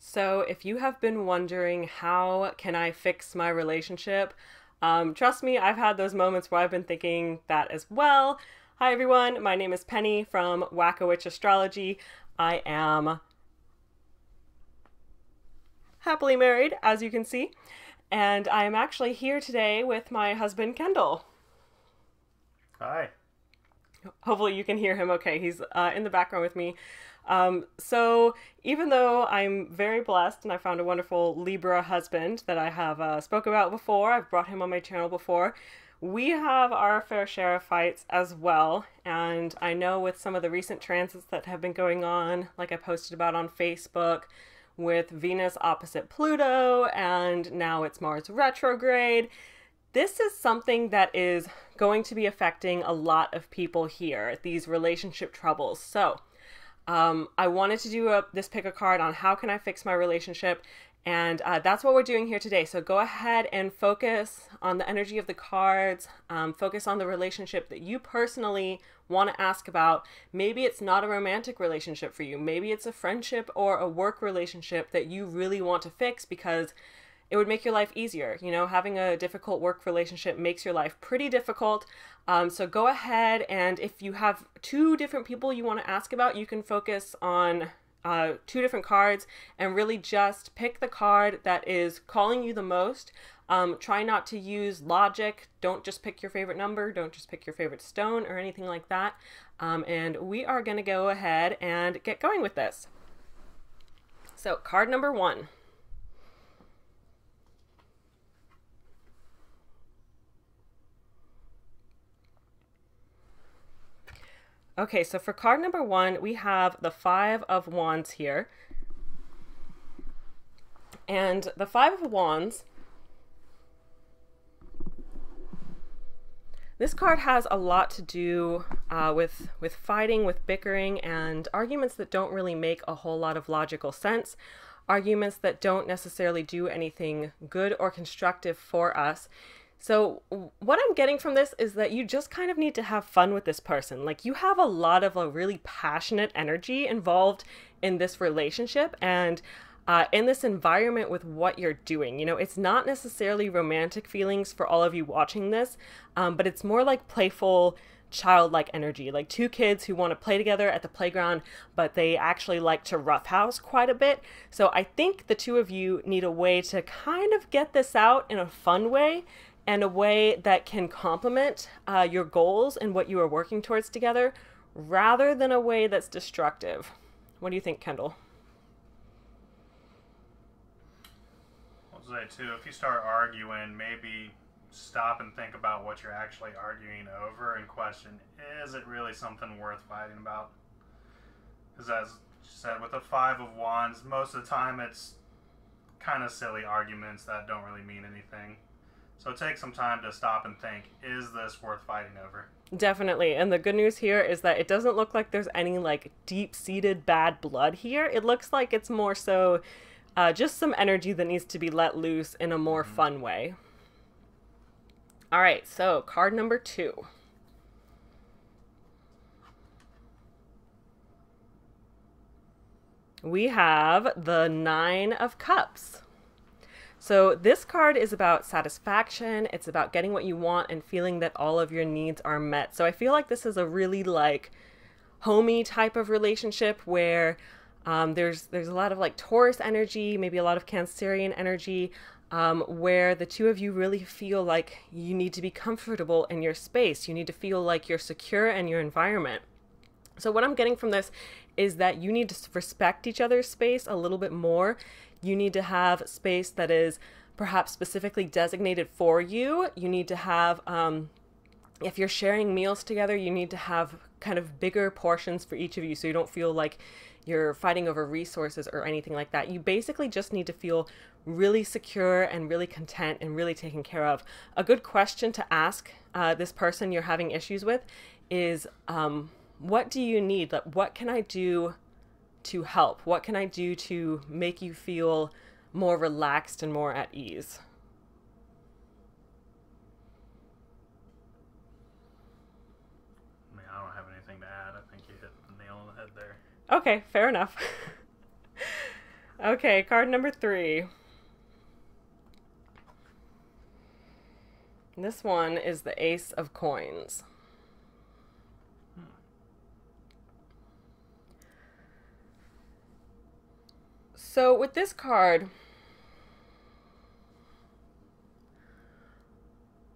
So, if you have been wondering how can I fix my relationship, um, trust me, I've had those moments where I've been thinking that as well. Hi everyone, my name is Penny from Whack-A-Witch Astrology. I am happily married, as you can see, and I am actually here today with my husband Kendall. Hi. Hopefully, you can hear him okay. He's uh, in the background with me. Um, so, even though I'm very blessed and I found a wonderful Libra husband that I have uh, spoke about before, I've brought him on my channel before. We have our fair share of fights as well, and I know with some of the recent transits that have been going on, like I posted about on Facebook, with Venus opposite Pluto, and now it's Mars retrograde. This is something that is going to be affecting a lot of people here, these relationship troubles. So, um, I wanted to do a, this pick a card on how can I fix my relationship, and uh, that's what we're doing here today. So go ahead and focus on the energy of the cards, um, focus on the relationship that you personally want to ask about. Maybe it's not a romantic relationship for you, maybe it's a friendship or a work relationship that you really want to fix because it would make your life easier. You know, having a difficult work relationship makes your life pretty difficult. Um, so go ahead and if you have two different people you want to ask about, you can focus on uh, two different cards and really just pick the card that is calling you the most. Um, try not to use logic. Don't just pick your favorite number. Don't just pick your favorite stone or anything like that. Um, and we are going to go ahead and get going with this. So, card number one. Okay, so for card number one, we have the Five of Wands here. And the Five of Wands, this card has a lot to do uh, with, with fighting, with bickering, and arguments that don't really make a whole lot of logical sense, arguments that don't necessarily do anything good or constructive for us. So, what I'm getting from this is that you just kind of need to have fun with this person. Like, you have a lot of a really passionate energy involved in this relationship and uh, in this environment with what you're doing. You know, it's not necessarily romantic feelings for all of you watching this, um, but it's more like playful, childlike energy. Like two kids who want to play together at the playground, but they actually like to roughhouse quite a bit. So, I think the two of you need a way to kind of get this out in a fun way and a way that can complement uh, your goals and what you are working towards together rather than a way that's destructive. What do you think, Kendall? I'll say too, if you start arguing, maybe stop and think about what you're actually arguing over and question is it really something worth fighting about? Because as she said, with the Five of Wands, most of the time it's kind of silly arguments that don't really mean anything. So take some time to stop and think is this worth fighting over? Definitely. And the good news here is that it doesn't look like there's any like deep seated bad blood here. It looks like it's more so uh, just some energy that needs to be let loose in a more mm-hmm. fun way. All right, so card number two. We have the Nine of Cups. So this card is about satisfaction. It's about getting what you want and feeling that all of your needs are met. So I feel like this is a really like homey type of relationship where um, there's there's a lot of like Taurus energy, maybe a lot of Cancerian energy, um, where the two of you really feel like you need to be comfortable in your space. You need to feel like you're secure in your environment. So what I'm getting from this is that you need to respect each other's space a little bit more you need to have space that is perhaps specifically designated for you. You need to have, um, if you're sharing meals together, you need to have kind of bigger portions for each of you so you don't feel like you're fighting over resources or anything like that. You basically just need to feel really secure and really content and really taken care of. A good question to ask uh, this person you're having issues with is um, what do you need? Like, what can I do to help? What can I do to make you feel more relaxed and more at ease? I mean, I don't have anything to add. I think you hit the nail on the head there. Okay, fair enough. Okay, card number three. This one is the Ace of Coins. So, with this card,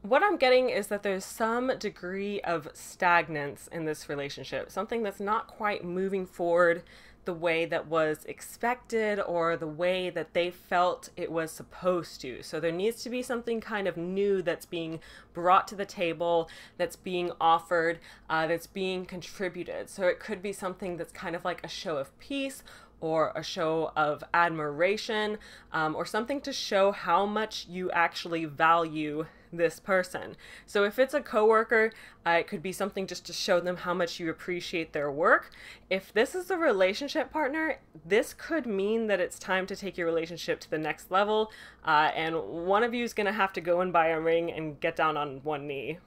what I'm getting is that there's some degree of stagnance in this relationship, something that's not quite moving forward the way that was expected or the way that they felt it was supposed to. So there needs to be something kind of new that's being brought to the table, that's being offered, uh, that's being contributed. So it could be something that's kind of like a show of peace or a show of admiration um, or something to show how much you actually value this person. So if it's a coworker, uh, it could be something just to show them how much you appreciate their work. If this is a relationship partner, this could mean that it's time to take your relationship to the next level, uh, and one of you is going to have to go and buy a ring and get down on one knee.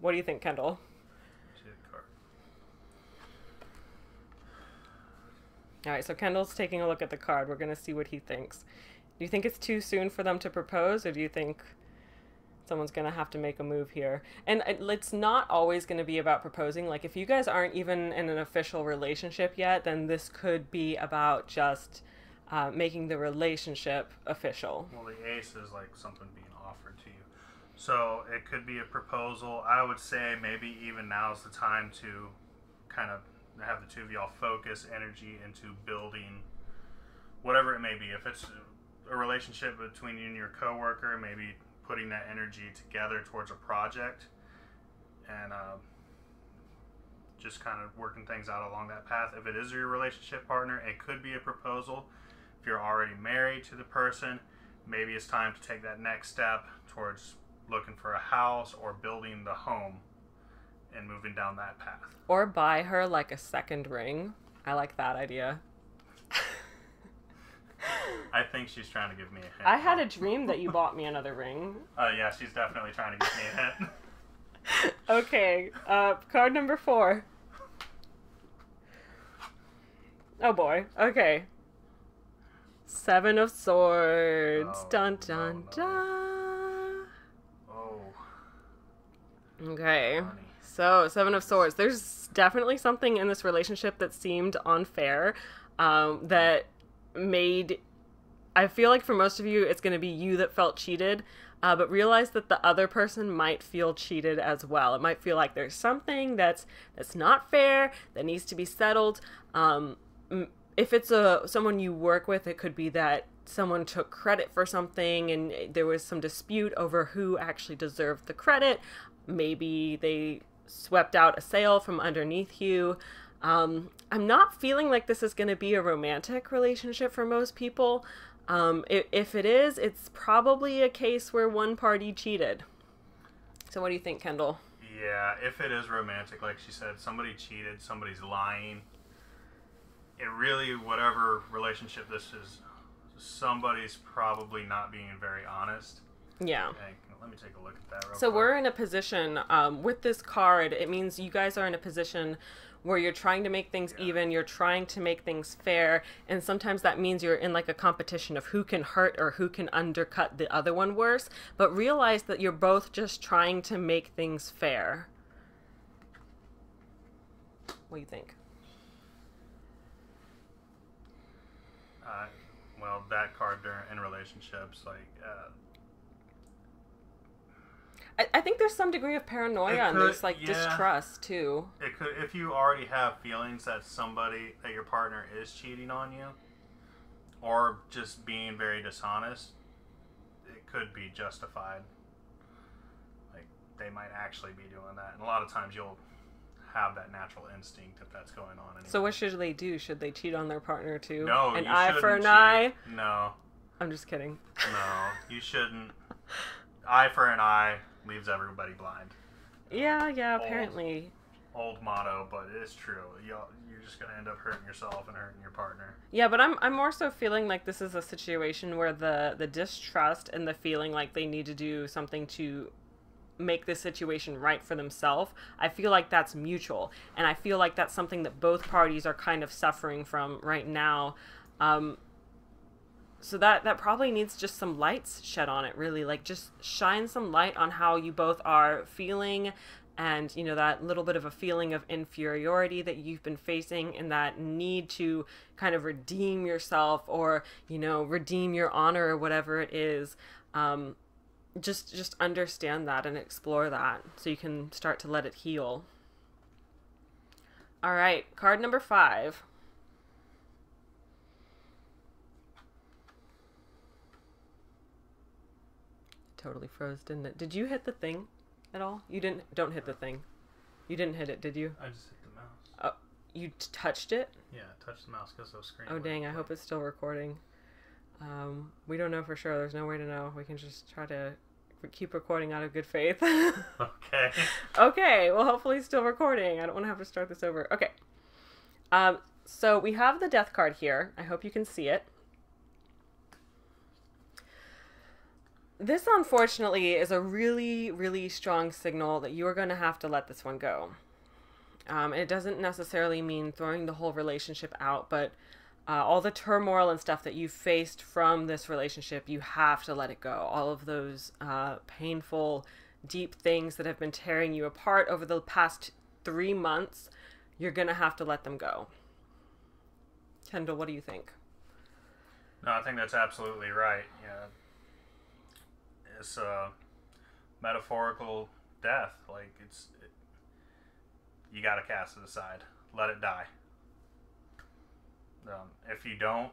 What do you think, Kendall? All right, so Kendall's taking a look at the card. We're going to see what he thinks. Do you think it's too soon for them to propose, or do you think someone's going to have to make a move here? And it's not always going to be about proposing. Like, if you guys aren't even in an official relationship yet, then this could be about just uh, making the relationship official. Well, the ace is like something being offered to you. So it could be a proposal. I would say maybe even now is the time to kind of have the two of y'all focus energy into building whatever it may be. If it's a relationship between you and your coworker, maybe putting that energy together towards a project and uh, just kind of working things out along that path. If it is your relationship partner, it could be a proposal. If you're already married to the person, maybe it's time to take that next step towards looking for a house or building the home and moving down that path. Or buy her like a second ring. I like that idea. I think she's trying to give me a hint. I had a dream that you bought me another ring. Uh, yeah, she's definitely trying to give me a hint. okay, uh, card number four. Oh boy. Okay. Seven of Swords. Oh, dun dun no, no. dun. Oh. Okay. So, Seven of Swords. There's definitely something in this relationship that seemed unfair, um, that made. I feel like for most of you, it's going to be you that felt cheated, uh, but realize that the other person might feel cheated as well. It might feel like there's something that's that's not fair that needs to be settled. Um, if it's a someone you work with, it could be that someone took credit for something and there was some dispute over who actually deserved the credit. Maybe they swept out a sale from underneath you. Um, I'm not feeling like this is going to be a romantic relationship for most people. Um, if, if it is, it's probably a case where one party cheated. So, what do you think, Kendall? Yeah, if it is romantic, like she said, somebody cheated, somebody's lying. It really, whatever relationship this is, somebody's probably not being very honest. Yeah. Let me take a look at that. so quick. we're in a position um, with this card. It means you guys are in a position where you're trying to make things yeah. even, you're trying to make things fair, and sometimes that means you're in like a competition of who can hurt or who can undercut the other one worse. But realize that you're both just trying to make things fair. What do you think? Uh, well, that card in relationships, like. Uh, I, I think there's some degree of paranoia and there's like yeah, distrust too. It could if you already have feelings that somebody that your partner is cheating on you, or just being very dishonest. It could be justified. Like they might actually be doing that, and a lot of times you'll have that natural instinct if that's going on. Anyway. So what should they do? Should they cheat on their partner too? No, an eye for an cheat. eye. No. I'm just kidding. No, you shouldn't. eye for an eye leaves everybody blind. Yeah, yeah, apparently. Old, old motto, but it is true. you you're just going to end up hurting yourself and hurting your partner. Yeah, but I'm I'm more so feeling like this is a situation where the the distrust and the feeling like they need to do something to make this situation right for themselves. I feel like that's mutual, and I feel like that's something that both parties are kind of suffering from right now. Um, so that that probably needs just some lights shed on it really. Like just shine some light on how you both are feeling and you know that little bit of a feeling of inferiority that you've been facing and that need to kind of redeem yourself or you know redeem your honor or whatever it is. Um, just just understand that and explore that so you can start to let it heal. All right card number five totally froze didn't it did you hit the thing at all? You didn't. Don't hit the thing. You didn't hit it, did you? I just hit the mouse. Oh, you t- touched it. Yeah, touch the mouse because the screen. Oh dang! I hope it's still recording. Um, we don't know for sure. There's no way to know. We can just try to keep recording out of good faith. okay. okay. Well, hopefully, it's still recording. I don't want to have to start this over. Okay. Um, so we have the death card here. I hope you can see it. This, unfortunately, is a really, really strong signal that you're going to have to let this one go. Um, it doesn't necessarily mean throwing the whole relationship out, but uh, all the turmoil and stuff that you faced from this relationship, you have to let it go. All of those uh, painful, deep things that have been tearing you apart over the past three months, you're going to have to let them go. Kendall, what do you think? No, I think that's absolutely right. Yeah this uh, metaphorical death. Like it's, it, you got to cast it aside, let it die. Um, if you don't,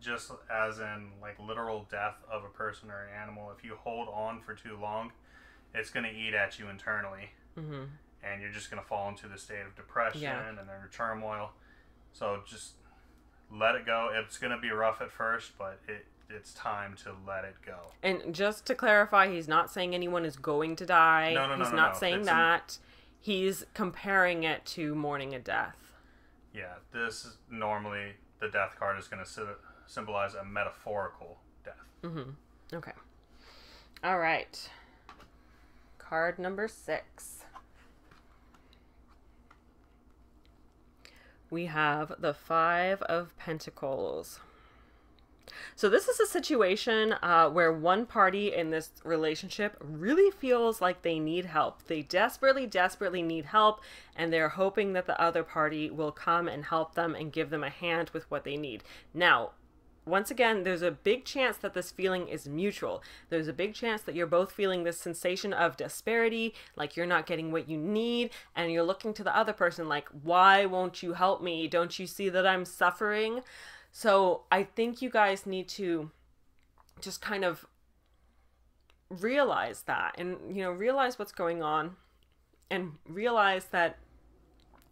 just as in like literal death of a person or an animal, if you hold on for too long, it's going to eat at you internally, mm-hmm. and you're just going to fall into the state of depression yeah. and then turmoil. So just let it go. It's going to be rough at first, but it it's time to let it go. And just to clarify, he's not saying anyone is going to die. No, no, no, he's no, not no. saying It's that. He's comparing it to mourning a death. Yeah, this is normally the death card is going to symbolize a metaphorical death. Mm-hmm. Okay. All right. Card number six. We have the Five of Pentacles. So, this is a situation uh, where one party in this relationship really feels like they need help. They desperately, desperately need help, and they're hoping that the other party will come and help them and give them a hand with what they need. Now, once again, there's a big chance that this feeling is mutual. There's a big chance that you're both feeling this sensation of disparity, like you're not getting what you need, and you're looking to the other person like, why won't you help me? Don't you see that I'm suffering? So I think you guys need to just kind of realize that and, you know, realize what's going on and realize that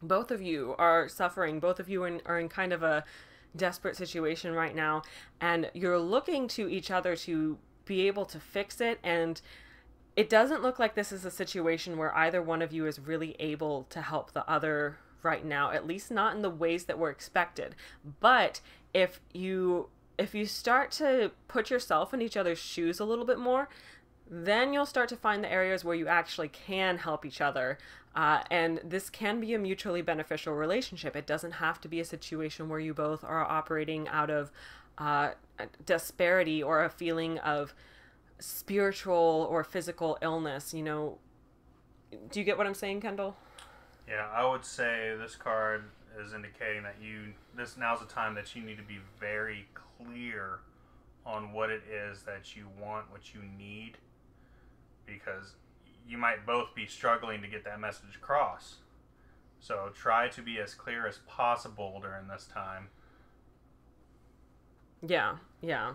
both of you are suffering. Both of you are in kind of a desperate situation right now. And you're looking to each other to be able to fix it. And it doesn't look like this is a situation where either one of you is really able to help the other right now, at least not in the ways that were expected. But if you if you start to put yourself in each other's shoes a little bit more, then you'll start to find the areas where you actually can help each other. Uh, and this can be a mutually beneficial relationship. It doesn't have to be a situation where you both are operating out of uh, disparity or a feeling of spiritual or physical illness. You know, do you get what I'm saying, Kendall? Yeah, I would say this card is indicating that you this now's the time that you need to be very clear on what it is that you want, what you need, because you might both be struggling to get that message across. So try to be as clear as possible during this time. Yeah, yeah.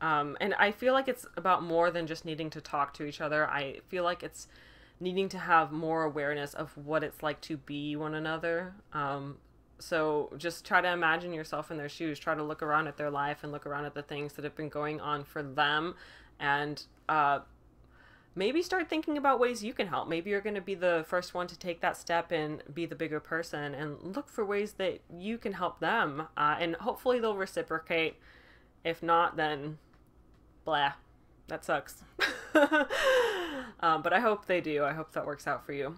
Um, and I feel like it's about more than just needing to talk to each other. I feel like it's needing to have more awareness of what it's like to be one another. Um, so just try to imagine yourself in their shoes. Try to look around at their life and look around at the things that have been going on for them, and uh, maybe start thinking about ways you can help. Maybe you're going to be the first one to take that step and be the bigger person, and look for ways that you can help them. Uh, and hopefully they'll reciprocate. If not, then blah, that sucks. um, but I hope they do. I hope that works out for you.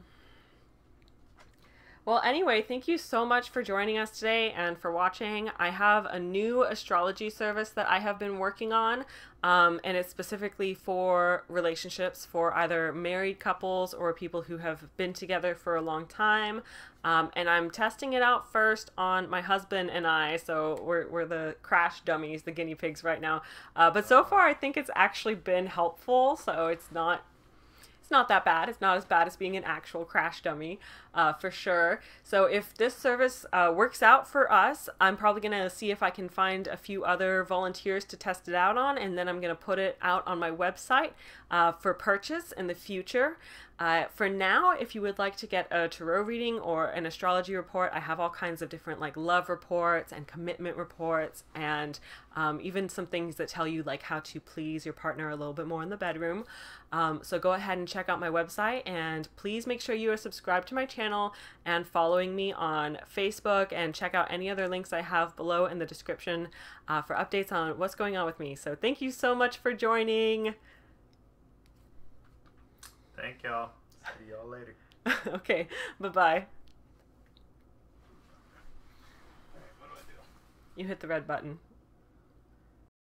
Well, anyway, thank you so much for joining us today and for watching. I have a new astrology service that I have been working on, um, and it's specifically for relationships for either married couples or people who have been together for a long time. Um, and I'm testing it out first on my husband and I, so we're, we're the crash dummies, the guinea pigs right now. Uh, but so far, I think it's actually been helpful, so it's not not that bad. It's not as bad as being an actual crash dummy, uh, for sure. So if this service uh, works out for us, I'm probably going to see if I can find a few other volunteers to test it out on, and then I'm going to put it out on my website uh, for purchase in the future. Uh, for now, if you would like to get a tarot reading or an astrology report, I have all kinds of different like love reports and commitment reports, and um, even some things that tell you like how to please your partner a little bit more in the bedroom. Um, so go ahead and check out my website, and please make sure you are subscribed to my channel and following me on Facebook, and check out any other links I have below in the description uh, for updates on what's going on with me. So thank you so much for joining. Thank y'all. See y'all later. okay, bye bye. Alright, what do I do? You hit the red button.